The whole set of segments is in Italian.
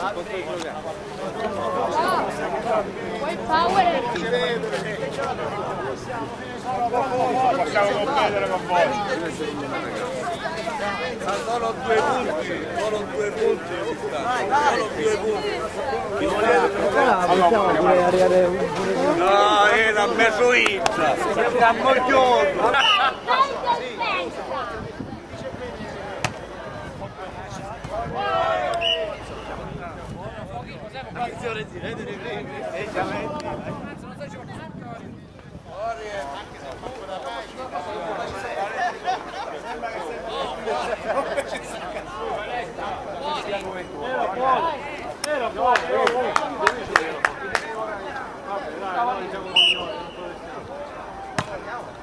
Vuoi power? Possiamo non chiedere con voi. Solo due punti, solo due punti, solo due punti. Possiamo pure arrivare un No, era messo Izza, sta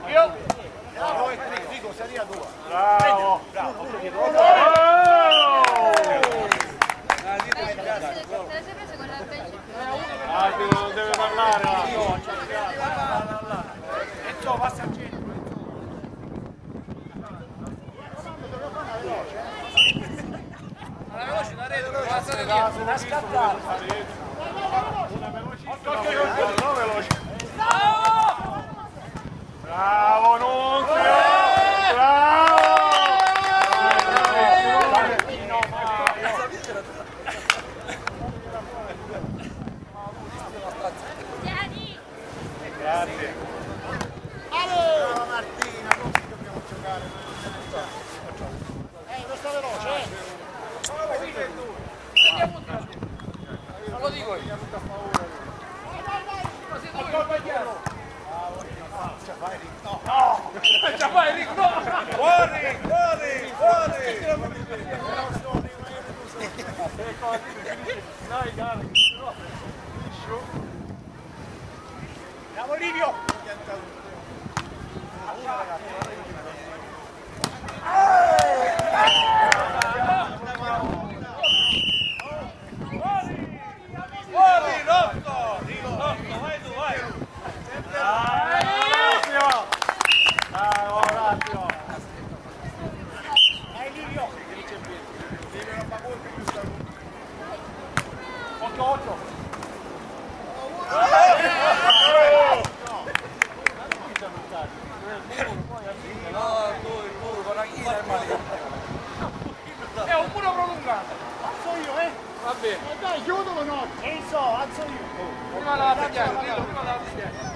moglioso. Bravo! Arbitro Bravo Nunzio! Bravo Livio! Fuori, Rocco! Rocco, vai tu, vai! Orazio! Bravo Orazio! Dai Livio! Occhio, occhio! No, tu, tu, con la china è male. È un puro prolungato. Alzo io, eh! Va bene. E dai, chiudo o no? E so, alzo io. Prima la pigliare, dillo, prima la pigliare.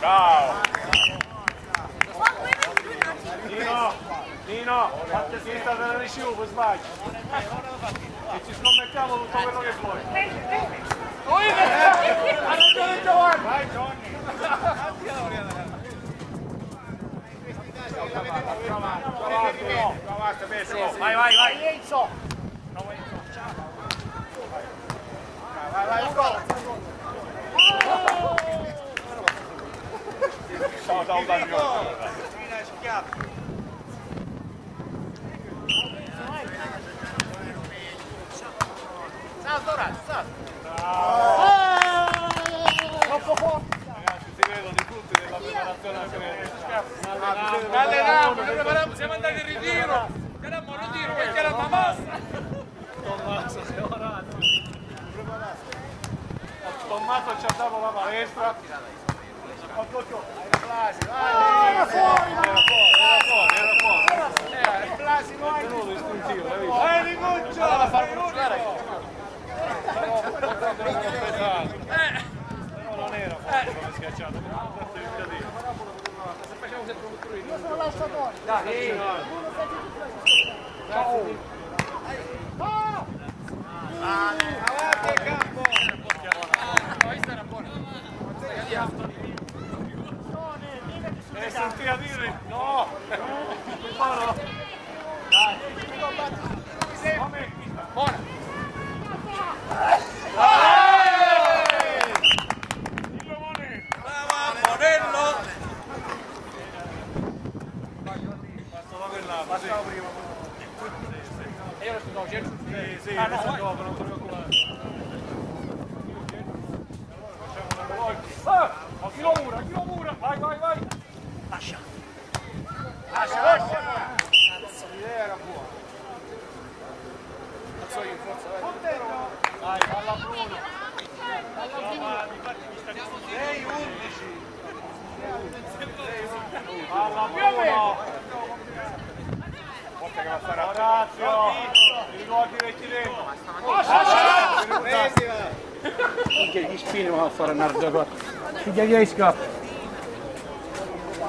Ciao! Nino, Nino, fatti sinistra della riuscivo, poi sbagli. E ci scommettiamo tutto quello che vuoi. Ha ragione Giovanni. Vai Johnny! Vai, vai, vai! Enzo! Vai, vai, Ugo! Ciao, ciao, Daniel. Salto, Raz, salto! Troppo forte! Ragazzi, si vedono di tutti nella preparazione anche nel Alleniamo, ci prepariamo, siamo andati in ritiro. Eravamo in ritiro perché era una massa. Tommaso, sei orato. Tommaso ci ha dato la palestra. Occhio, occhio. Era fuori! Era fuori, era fuori, era fuori. Eh, Blasi, vai! Tenuto istintivo, hai visto? Vai, Ricuccio! Allora fare uno giocare. Però non era fuori come schiacciato, però un tentativo. Se facciamo sempre un truino. Io sono lasciatore! Dai. Ciao! Avanti il campo! Questa era buona. E senti a dire no! No, no! Buona. Dillo Monè! Brava, Monello! Basta la quella, sì. E io adesso no, certo. Sì, sì, adesso dopo, non ti preoccupare. Facciamo una volta. Ah! Chi lo mura, chi lo mura! Vai, vai, vai! L'idea era buona. Dai, palla Bruno. 6 11. Palla Bruno. Orazio, ti ricordi vecchi dentro. Minchia gli spini va a fare Nardo qua. Figlia di scappa.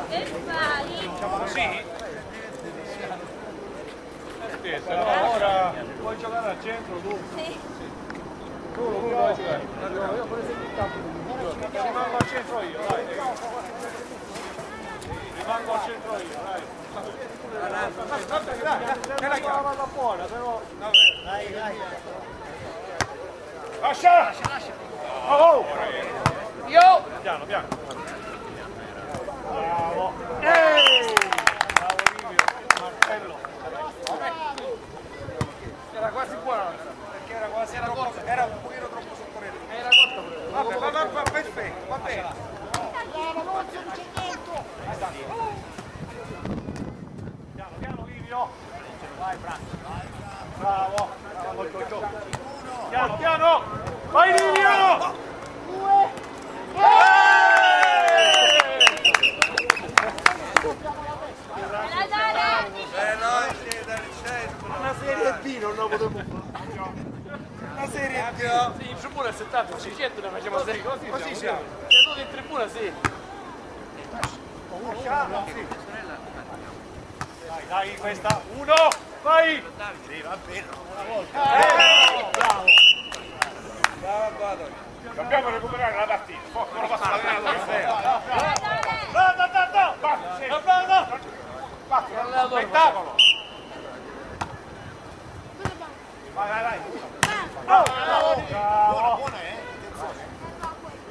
E! Sì. Aspetta, no, ora puoi giocare al centro tu. Sì. Tu lo puoi giocare. Rimango al centro io, dai. Rimango al centro io, dai. La palla buona, però. Dai, dai. Lascia! Oh, oh! Io! Piano, piano. Bravo. Ehi! Bravo Livio. Martello. Era quasi buona. Perché era quasi era troppo, era un pochino troppo soccorrente. Era pure. Vabbè, va, va, va, perfetto, va bene. Piano, piano Livio. Vai, bravo. Bravo. Bravo, Giorgio. Piano, piano. Vai Livio! La dare! Eh no, scende al centro. Una serie B non lo potevo fare. Una serie B. Sì, in 70, 500 ne facciamo 6 così. Così siamo. Seduti in tribuna sì. Dai, dai, questa. Uno, vai! Sì, va bene. bravo. Dobbiamo recuperare la partita. Forza, non passa l'allenatore. No, no, no, no! Basta, sì. Basta, spettacolo! Vai, vai, vai! Bravo! Bravo! Buona, eh!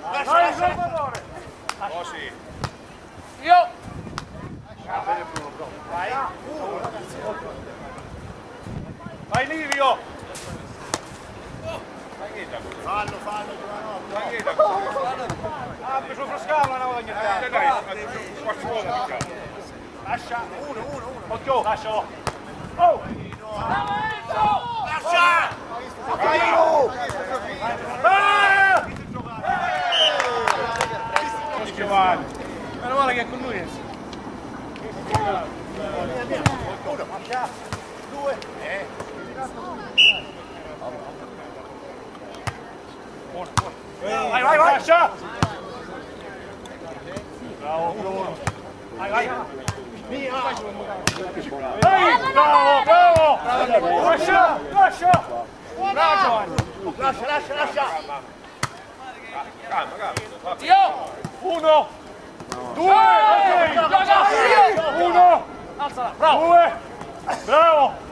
Lascia, lascia! Salvatore! Così! Io! Vai! Vai Livio! Fallo, fallo, Ah, ha preso frascava una volta ogni tanto. Lascia, uno, uno, uno. Occhio, lascialo. Oh! Lascia! Ah! Giovanni. Meno male che è con lui. Uno, lascia. Due. Eh. Vai, vai, vai. Bravo, Bruno. Vai, vai. Ehi, bravo, bravo. Lascia, lascia. Bravo Giovanni. Lascia, lascia, lascia. Calma, calma. Io! Uno. Due. ok. Uno. Alzala, bravo! Due! Bravo!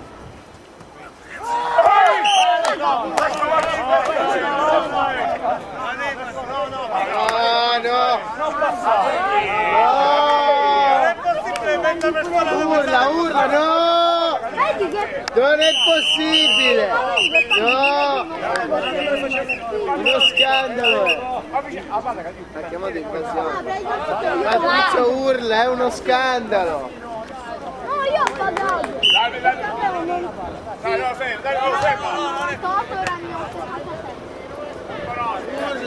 Urla, urla, no! Non è possibile! No! Uno scandalo! Ha chiamato detto io. Patrizio urla, è uno scandalo! No, io ho pagato. Dai, dai, dai! Dai, fermo, dai, no, fermo! Toto era mio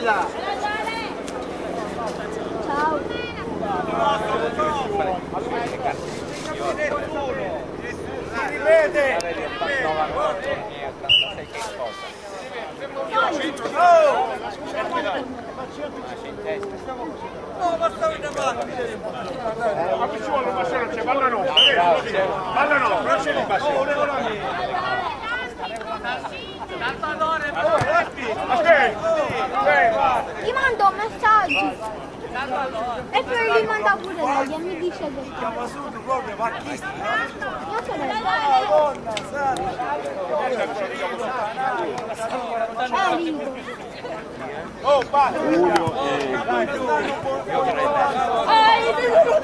77. Urla! Ciao. Si rivede! Ma qui ci vuole un bassone, c'è palla no! Palla no, non c'è il bassone! Aspetta! Gli mando messaggi. E poi gli manda pure lei e mi dice che... Siamo sud proprio marchisti. Io sono Ciao Lindo. Oh, basta! Ah, io devo